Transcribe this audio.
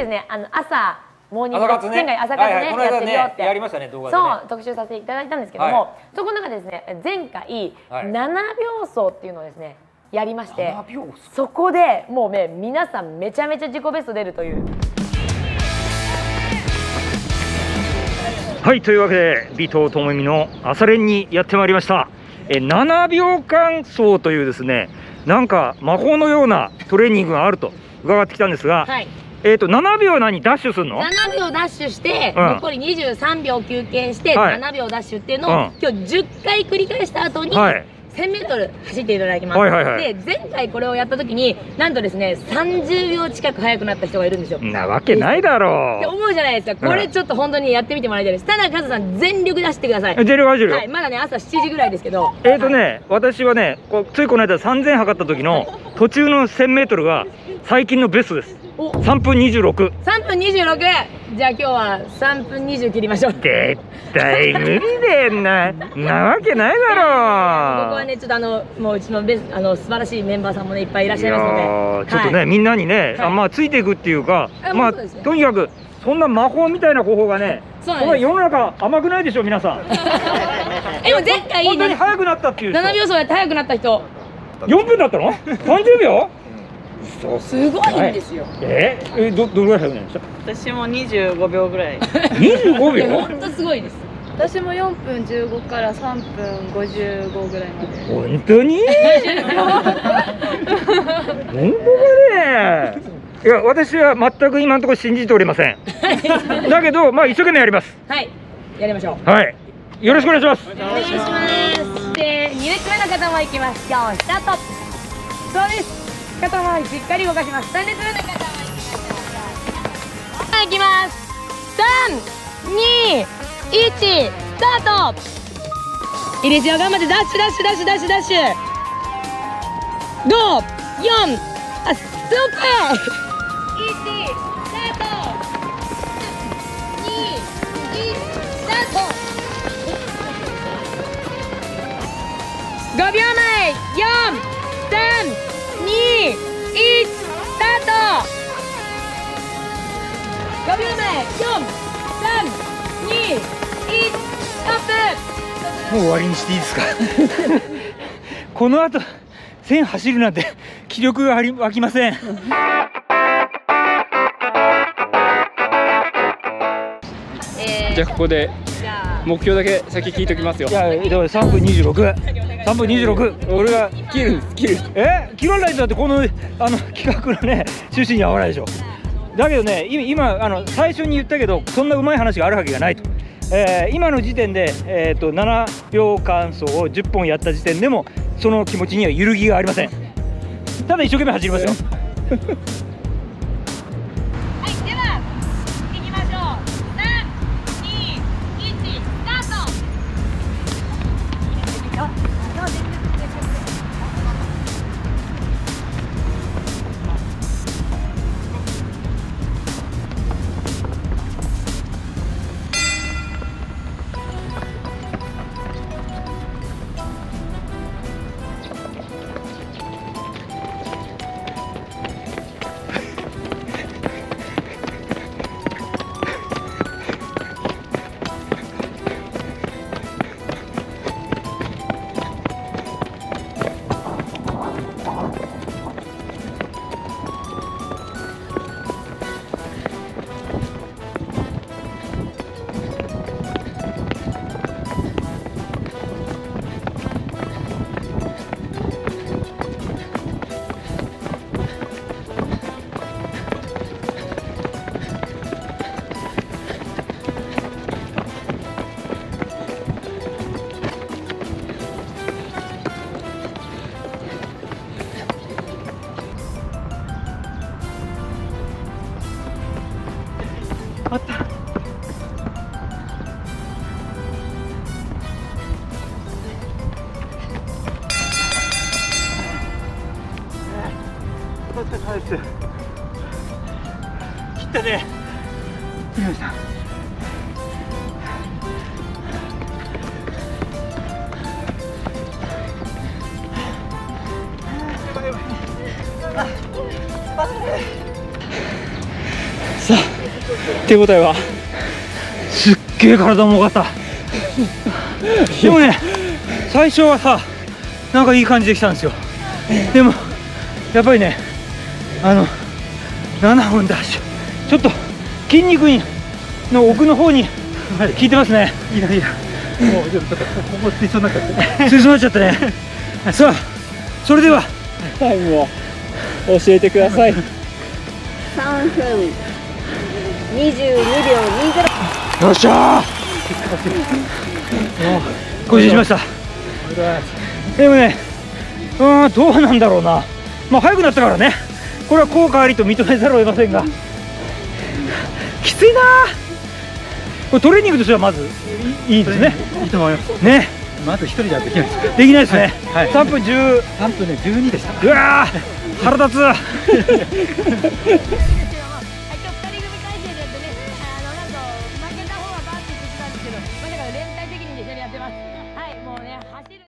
ですねあの朝モーニング朝活ね。前回朝活ね、はいはいこやってるよって。やりましたね動画でね。そう特集させていただいたんですけども、はそこの中でですね前回、はい。7秒走っていうのをですねやりまして7秒走そこでもうね皆さんめちゃめちゃ自己ベスト出るという。はいというわけで尾藤智美の朝練にやってまいりました。え7秒間走というですねなんか魔法のようなトレーニングがあると伺ってきたんですが、はいえっ、と7秒何ダッシュするの？7秒ダッシュして、うん。残り23秒休憩して、はい。7秒ダッシュっていうのを、うん。今日10回繰り返した後に、はい。1000m 走っていただきます、はいはいはい。で前回これをやった時になんとですね30秒近く速くなった人がいるんですよ。なわけないだってろ思うじゃないですか。これちょっと本当にやってみてもらいたいです。ただカズさん全力出してください。う出るわ出るよ、はいまだね朝7時ぐらいですけど。えーとね、私はね、こうついこの間3000測った時の 途中の1000メートルが最近のベストです。お3分26。3分26じゃあ今日は3分20切りましょうこ絶対無理だよな。なわけないだろこはねちょっとあのもううちのベスあの素晴らしいメンバーさんもねいっぱいいらっしゃいますのでちょっとね、はいみんなにね、あはいまあついていくっていうか、あまあねとにかくそんな魔法みたいな方法がね、これ世の中甘くないでしょ皆さん。えでも前回本当に速くなったっていう人。7秒走やって速くなった人4分だったの？30秒？そうすごいんですよ、え？ー、えどどれぐらい速くなりました？私も25秒ぐらい。25秒？本当すごいです。私も4分15から3分55ぐらいまで。本当に？本当だね。いや私は全く今のところ信じておりません。だけどまあ一生懸命やります。はい。やりましょう。はい。よろしくお願いします。お願いします。で2列目の方も行きます。よースタート。そうです肩周りしっかり動かします。3列目の方も行きます。はいきます321スタート。いいですよ頑張ってダッシュダッシュダッシュダッシュダッシュ54あストップ。1もう終わりにしていいですか？この後線走るなんて気力があり湧きません。えじゃあここで目標だけ先聞いときますよ。いやでも3分263分26俺が切る切る。え？切らないとだってこのあの企画のね趣旨に合わないでしょだけどね今あの最初に言ったけどそんなうまい話があるわけがないと、えー今の時点で、えー、と7秒間走を10本やった時点でもその気持ちには揺るぎがありません。ただ一生懸命走りますよ。えー。ったね。切りましたさあ手応えは？すっげえ体重かった。でもね最初はさなんかいい感じできたんですよ。でもやっぱりねあの7分ダッシュちょっと筋肉の奥の方に効い。てますね。いいないいなもうちょっとここ水槽になっちゃって水槽になっちゃったねさあそれではタイムを教えてください3分22秒20よっしゃー更新しましたでもねうーんどうなんだろうなまあ速くなったからねこれは効果ありと認めざるを得ませんがきついな。ーこれトレーニングとしてはまずいいですね。いいと思います。ね。まず一人ではできないです。できないですね、はい。はい。3分10 3分ね、12でした。うわー腹立つ